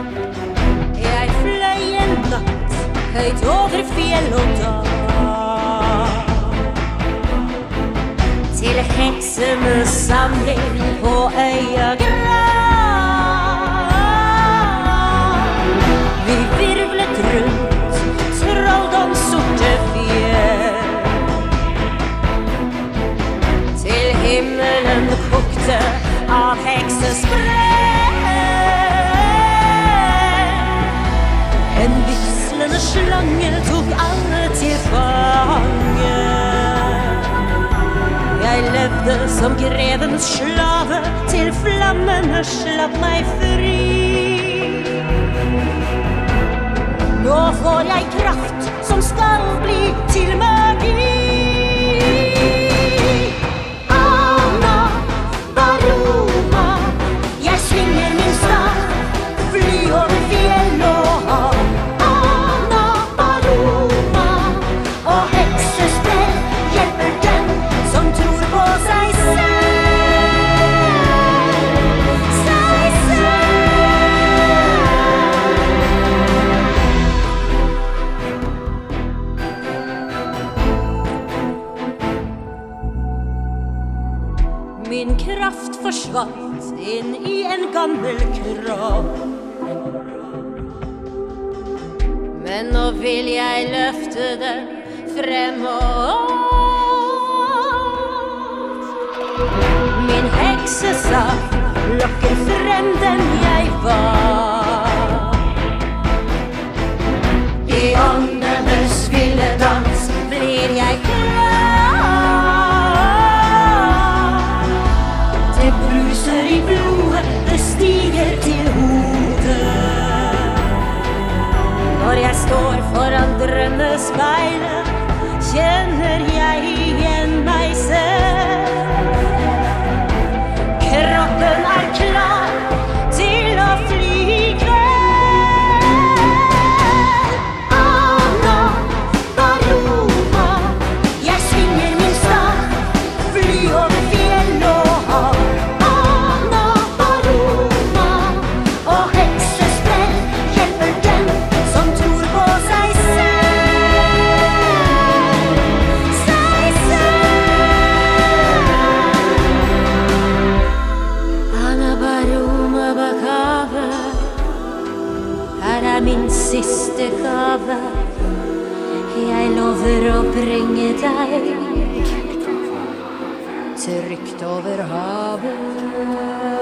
Jeg fløy en natt høyt over fjell og dal. Til heksenes samling på øya Gran. Vi virvlet rundt trolldoms sorte fjell. Til himmelen kokte av heksesprell. Levde som grevens slave til flammene slapp meg fri. Nå får jeg kraft Min kraft forsvant inn i en gammel kropp. Men nå vil jeg løfte den frem og opp. Min heksesaft lokker frem den jeg var. Står foran drømmespeilet, kjenner jeg igjen meg selv. Er min siste gave. Jeg lover å bringe deg trygt over havet.